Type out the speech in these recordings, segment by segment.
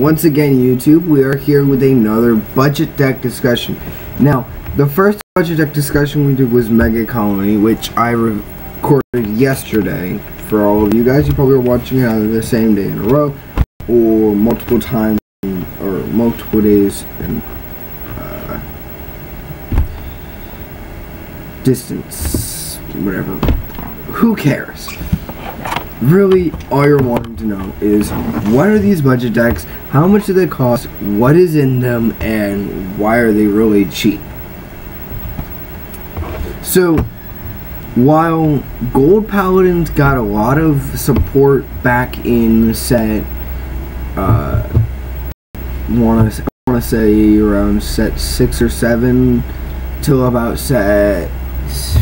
once again, YouTube, we are here with another budget deck discussion. Now, the first budget deck discussion we did was Mega Colony, which I recorded yesterday. For all of you guys, you probably are watching it either the same day in a row or multiple times or multiple days in uh, distance, whatever. Who cares? Really all you're wanting to know is what are these budget decks how much do they cost what is in them and why are they really cheap? So while gold paladins got a lot of support back in set uh want to say around set 6 or 7 till about set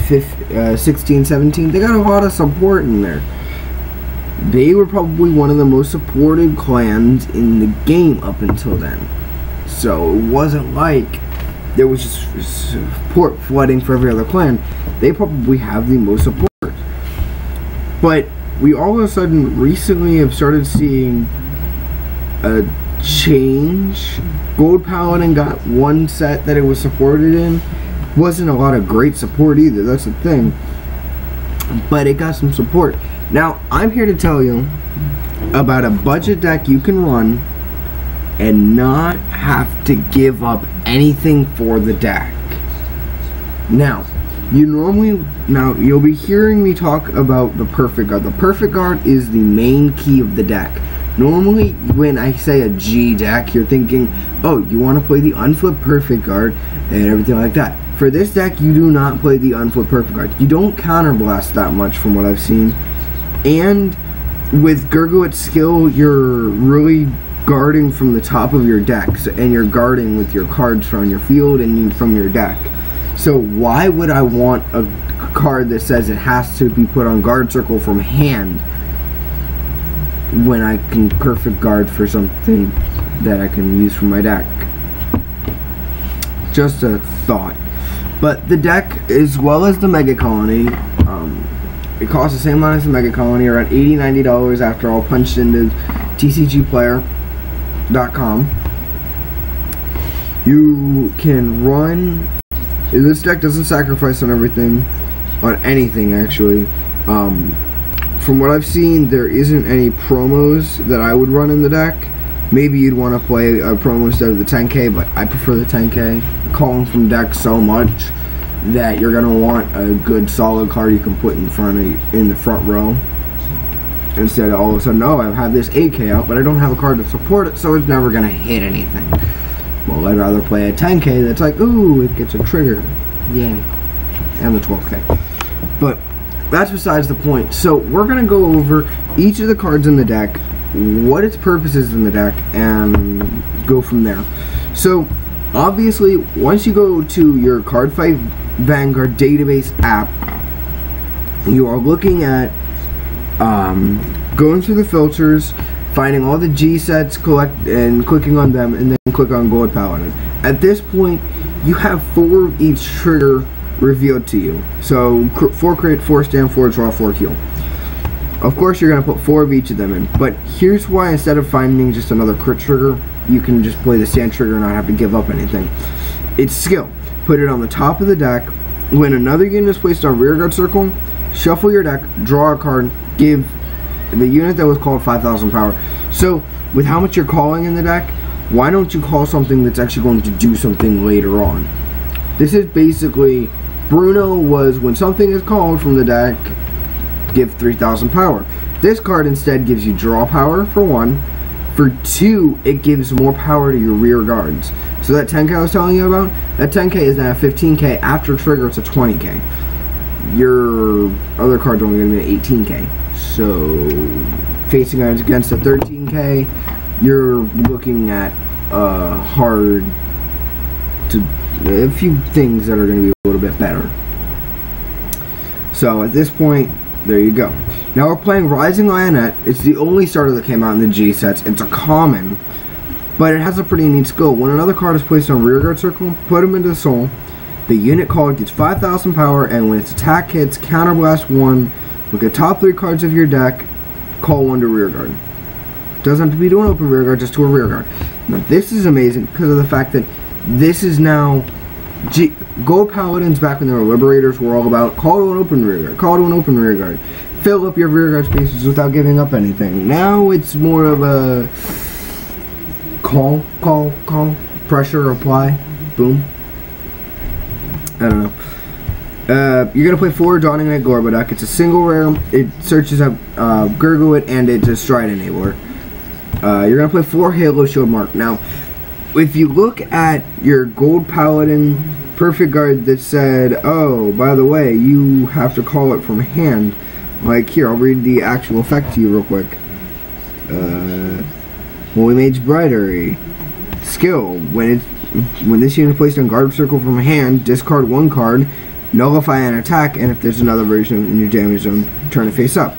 15, uh, 16 17 they got a lot of support in there they were probably one of the most supported clans in the game up until then. So it wasn't like there was just support flooding for every other clan. They probably have the most support. But we all of a sudden recently have started seeing a change. Gold Paladin got one set that it was supported in. Wasn't a lot of great support either, that's the thing. But it got some support. Now, I'm here to tell you about a budget deck you can run and not have to give up anything for the deck. Now, you normally now you'll be hearing me talk about the perfect guard. The perfect guard is the main key of the deck. Normally, when I say a G deck, you're thinking, oh, you want to play the unflip perfect guard and everything like that. For this deck, you do not play the unflip perfect guard. You don't counterblast that much from what I've seen and with Gurguit's skill, you're really guarding from the top of your deck, so, and you're guarding with your cards from your field and from your deck. So why would I want a card that says it has to be put on guard circle from hand when I can perfect guard for something that I can use from my deck? Just a thought. But the deck, as well as the Mega Colony, um, it costs the same amount as the Mega Colony, around $80, $90 after all punched into TCGplayer.com. You can run. This deck doesn't sacrifice on everything, on anything actually. Um, from what I've seen, there isn't any promos that I would run in the deck. Maybe you'd want to play a promo instead of the 10k, but I prefer the 10k. Calling from deck so much that you're gonna want a good solid card you can put in front of in the front row. Instead of all of a sudden oh I have this 8k out but I don't have a card to support it so it's never gonna hit anything. Well I'd rather play a 10k that's like ooh it gets a trigger. Yay and the 12k but that's besides the point. So we're gonna go over each of the cards in the deck what its purpose is in the deck and go from there. So obviously once you go to your card fight Vanguard database app, you are looking at um, going through the filters, finding all the G sets, collect and clicking on them, and then click on Gold Paladin. At this point, you have four of each trigger revealed to you. So four crit, four stand, four draw, four heal. Of course, you're going to put four of each of them in. But here's why instead of finding just another crit trigger, you can just play the stand trigger and not have to give up anything. It's skill put it on the top of the deck. When another unit is placed on rearguard circle, shuffle your deck, draw a card, give the unit that was called 5,000 power. So, with how much you're calling in the deck, why don't you call something that's actually going to do something later on? This is basically, Bruno was when something is called from the deck, give 3,000 power. This card instead gives you draw power for one. For two, it gives more power to your rear guards. So that 10k I was telling you about, that 10k is now 15k. After trigger, it's a 20k. Your other card's only going to be an 18k. So facing against a 13k, you're looking at a hard to a few things that are going to be a little bit better. So at this point, there you go. Now we're playing Rising Lionet. It's the only starter that came out in the G sets. It's a common. But it has a pretty neat skill. When another card is placed on rearguard circle, put them into the soul. The unit card gets 5,000 power, and when its attack hits, counterblast 1. Look at top 3 cards of your deck, call 1 to rearguard. Doesn't have to be to an open rear guard, just to a rear guard. Now this is amazing because of the fact that this is now G- Gold Paladins back when they were Liberators were all about call to an open rear guard, call to an open rear guard, fill up your rear guard spaces without giving up anything. Now it's more of a call, call, call, pressure, apply, boom. I don't know. Uh, you're gonna play four Dawning Knight Gorboduc. It's a single rare. It searches up uh, Gurguit and it's a Stride Enabler. Uh, you're gonna play four Halo Shield Mark. Now, if you look at your Gold Paladin Perfect Guard that said, "Oh, by the way, you have to call it from hand," like here, I'll read the actual effect to you real quick. Uh, Holy Mage Brighter skill when it's when this unit is placed on guard circle from hand, discard one card, nullify an attack, and if there's another version in your damage zone, turn it face up.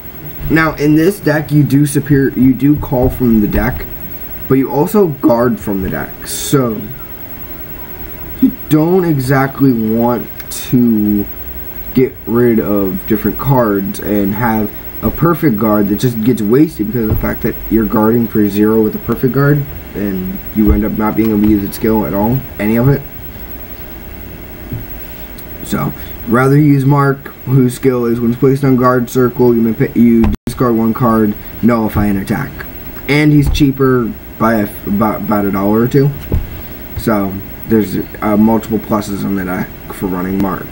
Now, in this deck, you do superior, you do call from the deck, but you also guard from the deck. So you don't exactly want to get rid of different cards and have a perfect guard that just gets wasted because of the fact that you're guarding for zero with a perfect guard and you end up not being able to use its skill at all, any of it. So, rather use Mark, whose skill is when it's placed on guard circle, you may pay, you discard one card, nullify an attack, and he's cheaper by a, about about a dollar or two. So there's uh, multiple pluses on deck for running Mark.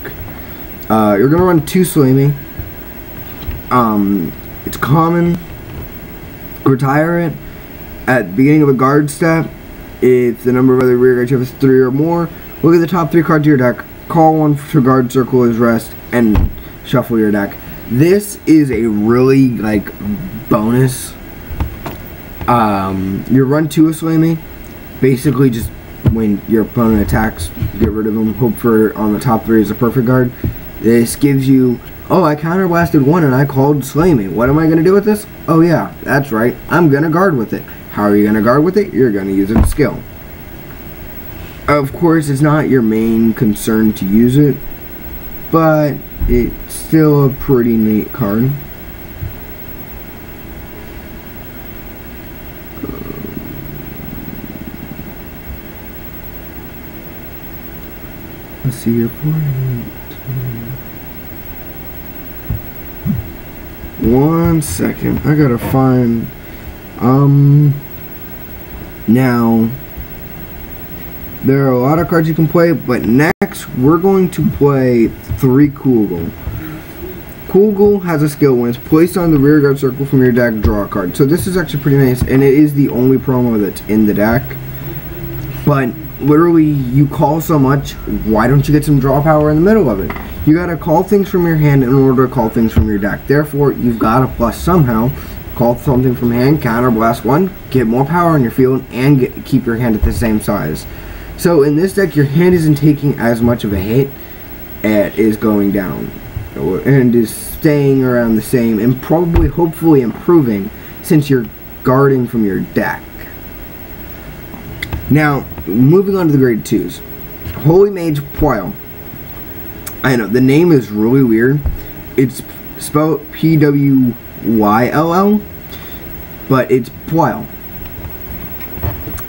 Uh, you're gonna run two Sleimy. Um, it's common. Retire it at the beginning of a guard step. If the number of other rear guards you have is three or more, look at the top three cards of your deck. Call one to guard circle as rest, and shuffle your deck. This is a really like bonus. Um, your run two of Sleimy, basically just when your opponent attacks, get rid of them. Hope for on the top three is a perfect guard. This gives you, oh, I counterblasted one and I called Sleimy. What am I going to do with this? Oh yeah, that's right. I'm going to guard with it. How are you going to guard with it? You're going to use its skill. Of course, it's not your main concern to use it, but it's still a pretty neat card. Let's see your forehead. One second. I gotta find. Um. Now. There are a lot of cards you can play, but next we're going to play three Coolgal. Coolgal has a skill when it's placed on the rear guard circle from your deck, draw a card. So this is actually pretty nice, and it is the only promo that's in the deck. But literally you call so much, why don't you get some draw power in the middle of it? You gotta call things from your hand in order to call things from your deck. Therefore, you've gotta plus somehow call something from hand, counter blast one, get more power on your field, and get, keep your hand at the same size. So in this deck, your hand isn't taking as much of a hit, it is going down, and is staying around the same, and probably, hopefully, improving since you're guarding from your deck. Now, moving on to the grade 2s. Holy Mage Pwyll. I know, the name is really weird. It's spelled P-W-Y-L-L, but it's Pwyll.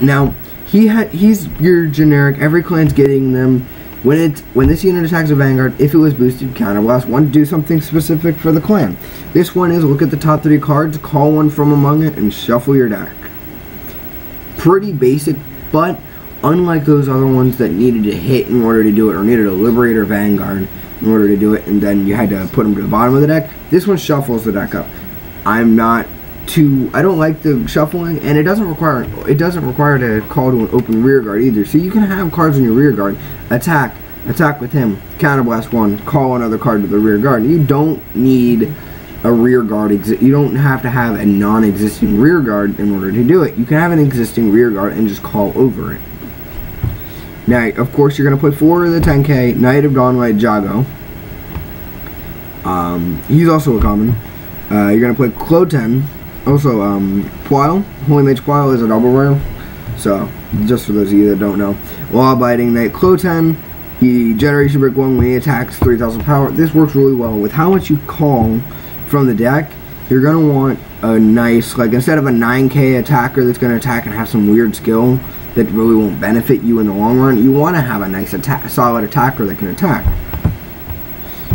Now, he ha he's your generic, every clan's getting them. When it when this unit attacks a vanguard, if it was boosted, counterblast one, do something specific for the clan. This one is look at the top three cards, call one from among it, and shuffle your deck. Pretty basic but unlike those other ones that needed to hit in order to do it, or needed a Liberator Vanguard in order to do it, and then you had to put them to the bottom of the deck, this one shuffles the deck up. I'm not too. I don't like the shuffling, and it doesn't require it doesn't require to call to an open rear guard either. So you can have cards in your rear guard, attack, attack with him, counterblast one, call another card to the rear guard. You don't need a rear guard. you don't have to have a non-existing rear guard in order to do it. You can have an existing rear guard and just call over it. Now, of course, you're going to put four of the 10k Knight of Dawnlight Jago. Um, he's also a common. Uh, you're going to play Cloten. Also, um, Pwyll. Holy Mage Pwyll is a double rare. So, just for those of you that don't know. Law-abiding Knight Cloten. He Generation Break 1 when he attacks 3000 power. This works really well with how much you call from the deck, you're going to want a nice like instead of a 9k attacker that's going to attack and have some weird skill that really won't benefit you in the long run. You want to have a nice attack, solid attacker that can attack.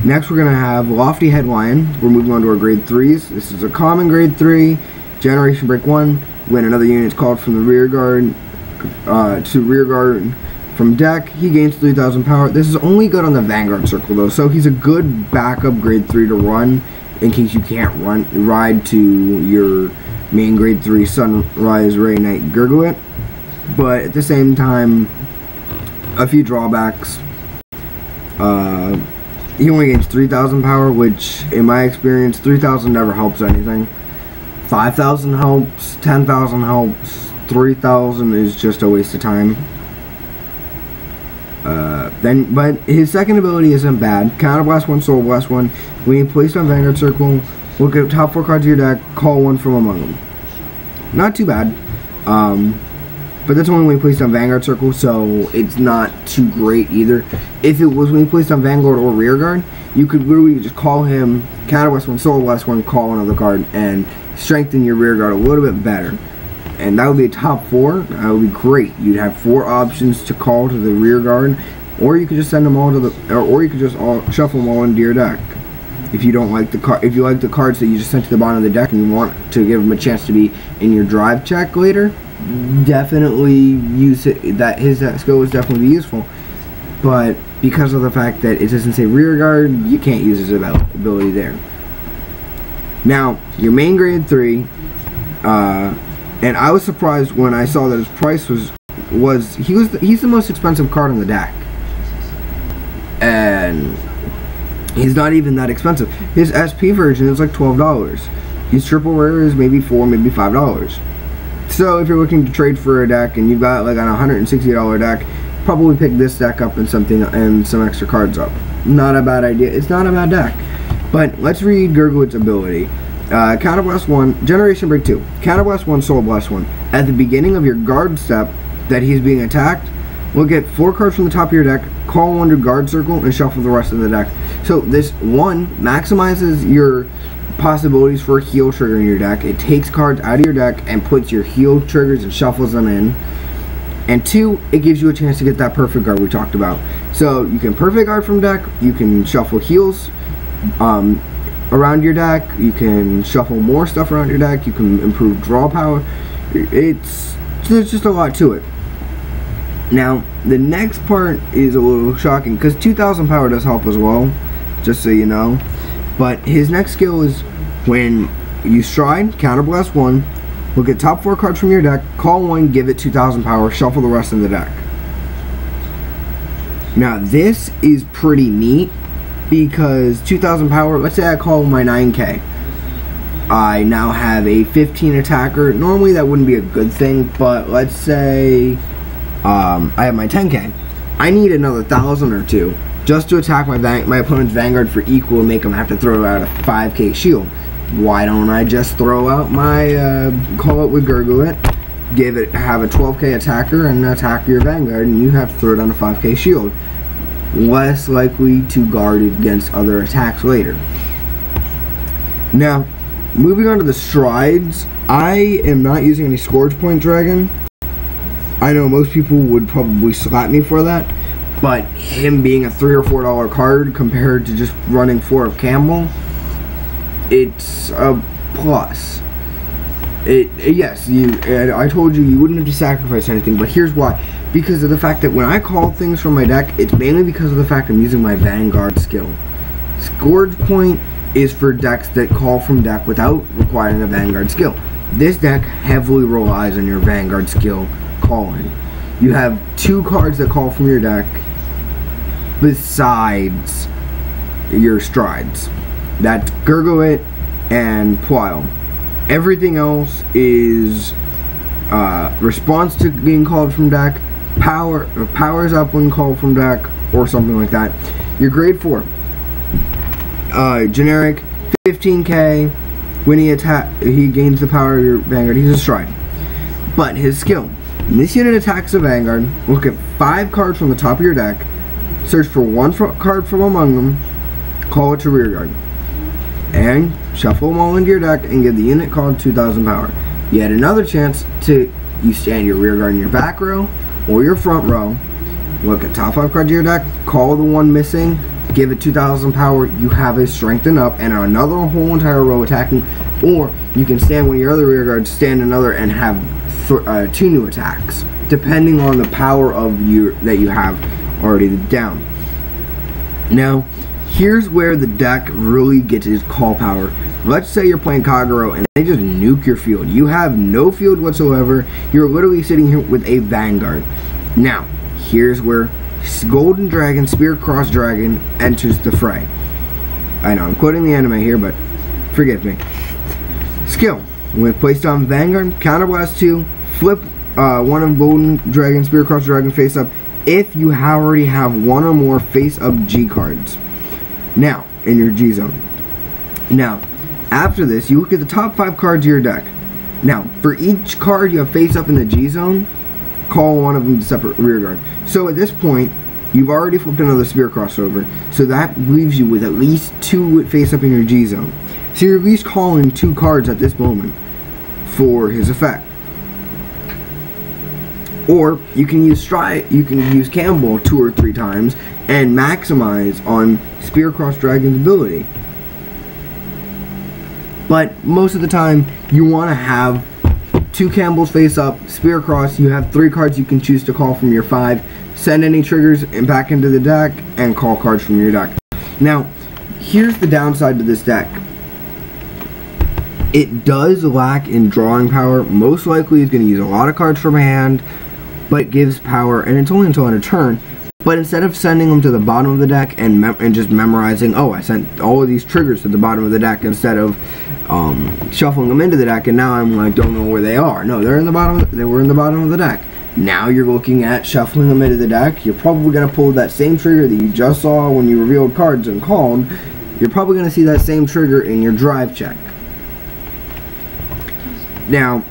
Next, we're going to have Lofty Head Lion. We're moving on to our grade 3s. This is a common grade 3, Generation Break 1. When another unit is called from the rear guard uh, to rear guard from deck, he gains 3000 power. This is only good on the Vanguard Circle, though, so he's a good backup grade 3 to run in case you can't run ride to your main grade 3 Sunrise Ray Knight Gurguit. But at the same time, a few drawbacks. Uh, he only gains 3,000 power, which, in my experience, 3,000 never helps anything. 5,000 helps, 10,000 helps, 3,000 is just a waste of time. Uh, then, but his second ability isn't bad. Counter Blast 1, Soul Blast 1. When you placed on Vanguard Circle, look at top 4 cards of your deck, call one from among them. Not too bad. Um, but that's only when you placed on Vanguard Circle, so it's not too great either. If it was when you placed on Vanguard or Rearguard, you could literally just call him, Counter Blast 1, Soul Blast 1, call another card, and strengthen your Rearguard a little bit better. And that would be a top four. That would be great. You'd have four options to call to the rear guard, or you could just send them all to the, or, or you could just all shuffle them all into your deck. If you don't like the card, if you like the cards that you just sent to the bottom of the deck and you want to give them a chance to be in your drive check later, definitely use it. That his skill is definitely be useful, but because of the fact that it doesn't say rear guard, you can't use his ability there. Now, your main grade three, uh, and I was surprised when I saw that his price was was he was the, he's the most expensive card on the deck, and he's not even that expensive. His SP version is like twelve dollars. His triple rare is maybe four, maybe five dollars. So if you're looking to trade for a deck and you've got like an $160 deck, probably pick this deck up and something and some extra cards up. Not a bad idea. It's not a bad deck. But let's read Gurguit's ability. Uh, Counter Blast 1, Generation Break 2. Counter Blast 1, Soul Blast 1. At the beginning of your guard step that he's being attacked, we'll get four cards from the top of your deck, call one to guard circle, and shuffle the rest of the deck. So this one maximizes your possibilities for a heal trigger in your deck. It takes cards out of your deck and puts your heal triggers and shuffles them in. And two, it gives you a chance to get that perfect guard we talked about. So you can perfect guard from deck, you can shuffle heals, um, around your deck. You can shuffle more stuff around your deck. You can improve draw power. It's there's just a lot to it. Now, the next part is a little shocking because 2000 power does help as well, just so you know. But his next skill is when you stride, counterblast one, look at top four cards from your deck, call one, give it 2000 power, shuffle the rest of the deck. Now, this is pretty neat because 2000 power, let's say I call my 9k. I now have a 15 attacker. Normally that wouldn't be a good thing, but let's say um, I have my 10k. I need another 1000 or two just to attack my my opponent's vanguard for equal and make them have to throw out a 5k shield. Why don't I just throw out my uh, call it with Gurguit, give it have a 12k attacker and attack your vanguard, and you have to throw down a 5k shield less likely to guard against other attacks later. Now, moving on to the strides, I am not using any Scourge Point Dragon. I know most people would probably slap me for that, but him being a three or four dollar card compared to just running four of Cambell, it's a plus. It, yes, you. I told you you wouldn't have to sacrifice anything, but here's why because of the fact that when I call things from my deck, it's mainly because of the fact I'm using my Vanguard skill. Scourge Point is for decks that call from deck without requiring a Vanguard skill. This deck heavily relies on your Vanguard skill calling. You have two cards that call from your deck besides your strides. That's Gurguit and Pwyll. Everything else is uh, response to being called from deck power powers up when called from deck or something like that. Your grade four, uh, generic, 15k. When he attack, he gains the power of your vanguard. He's a stride, but his skill. This unit attacks a vanguard, look at five cards from the top of your deck. Search for one card from among them. Call it to rear guard. and shuffle them all into your deck and give the unit called 2,000 power. You had another chance to you stand your rear guard in your back row or your front row. Look at top five cards of your deck, call the one missing, give it 2,000 power. You have it strengthened up and another whole entire row attacking. Or you can stand one of your other rear guards, stand another, and have uh, two new attacks, depending on the power of your that you have already down. Now, here's where the deck really gets its call power. Let's say you're playing Kagero and they just nuke your field. You have no field whatsoever. You're literally sitting here with a Vanguard. Now, here's where Golden Dragon, Spearcross Dragon enters the fray. I know I'm quoting the anime here, but forgive me. Skill. When placed on Vanguard, Counterblast 2, flip uh, one of Golden Dragon, Spearcross Dragon face up if you already have one or more face up G cards. Now, in your G zone. Now, after this, you look at the top five cards of your deck. Now, for each card you have face up in the G zone, call one of them to separate rear guard. So at this point, you've already flipped another spear crossover, so that leaves you with at least two face up in your G zone. So you're at least calling two cards at this moment for his effect. Or you can use Stri you can use Cambell two or three times and maximize on Spearcross Dragon's ability. But most of the time you want to have two Cambells face up, Spear Cross, you have three cards you can choose to call from your five, send any triggers and back into the deck, and call cards from your deck. Now, here's the downside to this deck. It does lack in drawing power. Most likely is going to use a lot of cards from hand, but gives power, and it's only until end of turn. But instead of sending them to the bottom of the deck and and just memorizing, oh, I sent all of these triggers to the bottom of the deck instead of um, shuffling them into the deck, and now I'm like, don't know where they are. No, they're in the bottom. The, they were in the bottom of the deck. Now you're looking at shuffling them into the deck. You're probably going to pull that same trigger that you just saw when you revealed cards and called. You're probably going to see that same trigger in your drive check. Now,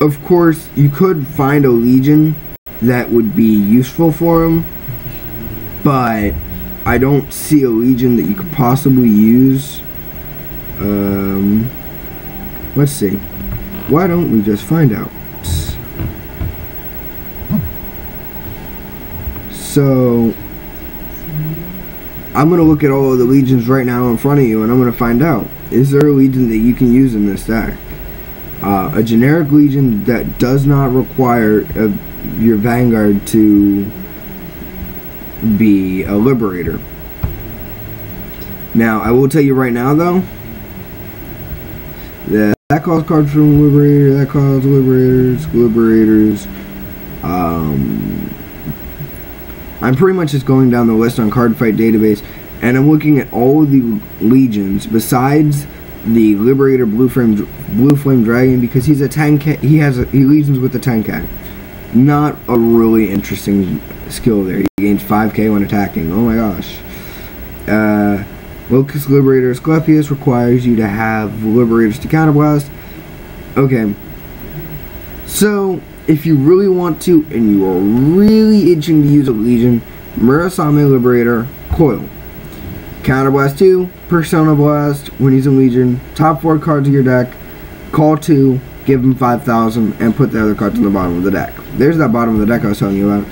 of course, you could find a Legion that would be useful for him, but I don't see a Legion that you could possibly use. Um, let's see. Why don't we just find out? So, I'm going to look at all of the legions right now in front of you and I'm going to find out. Is there a legion that you can use in this deck? Uh, a generic legion that does not require a, your vanguard to be a liberator. Now, I will tell you right now though, that that calls cards from liberator, that calls liberators, liberators, um, I'm pretty much just going down the list on Cardfight database and I'm looking at all the legions besides the Liberator Blue Flame Blue Flame Dragon because he's a 10k he has a, he legions with the 10k. Not a really interesting skill there. He gains 5k when attacking. Oh my gosh. Uh, Locust Liberator Asclepius requires you to have Liberators to counterblast. Okay. So, if you really want to and you are really itching to use a Legion, Murasame Liberator, Coil. Counterblast 2, Persona Blast, when he's in Legion, top 4 cards of your deck, call 2, give him 5,000, and put the other cards on the bottom of the deck. There's that bottom of the deck I was telling you about.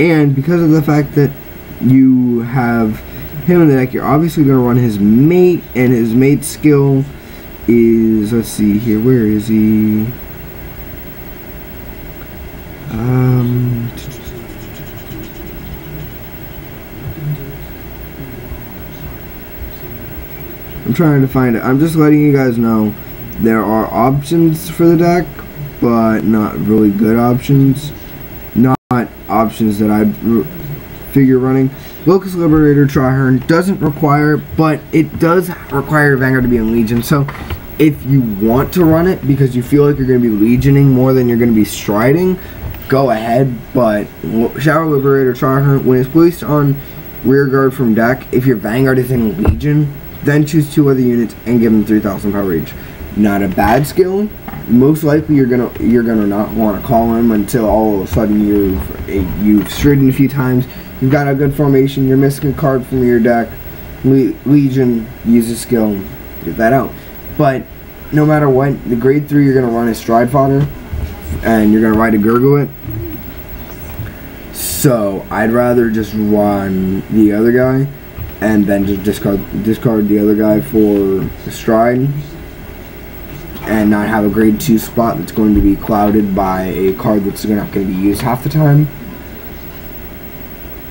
And because of the fact that you have him in the deck, you're obviously going to run his mate, and his mate skill is, let's see here, where is he? Um, I'm trying to find it. I'm just letting you guys know there are options for the deck, but not really good options. Not options that I'd figure running. Locust Liberator Trihorn doesn't require, but it does require Vanguard to be in Legion. So if you want to run it because you feel like you're going to be Legioning more than you're going to be striding, go ahead, but Shadow Liberator Trihorn, when it's placed on rear guard from deck, if your Vanguard is in Legion, then choose two other units and give them 3,000 power each. Not a bad skill. Most likely you're gonna you're gonna not want to call him until all of a sudden you've you've stridden a few times. You've got a good formation. You're missing a card from your deck. Le Legion uses skill. get that out. But no matter what, the grade three you're gonna run is stride fodder, and you're gonna ride a Gurguit. So I'd rather just run the other guy, and then just discard discard the other guy for stride, and not have a grade two spot that's going to be clouded by a card that's not going to be used half the time.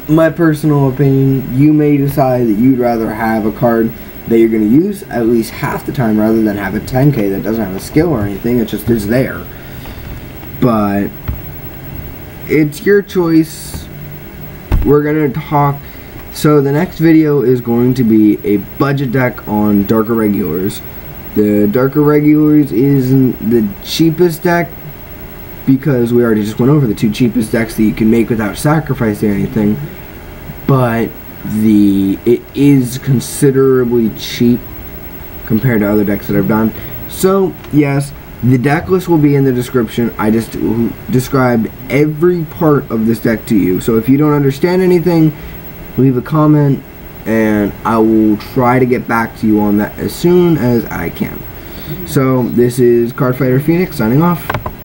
My personal opinion, you may decide that you'd rather have a card that you're going to use at least half the time rather than have a 10k that doesn't have a skill or anything, it just is there. But it's your choice. We're going to talk. So the next video is going to be a budget deck on Darker Irregulars. The Darker Irregulars isn't the cheapest deck because we already just went over the two cheapest decks that you can make without sacrificing anything. But the it is considerably cheap compared to other decks that I've done. So yes, the deck list will be in the description. I just described every part of this deck to you. So if you don't understand anything, leave a comment and I will try to get back to you on that as soon as I can. So this is Cardfighter Phoenix signing off.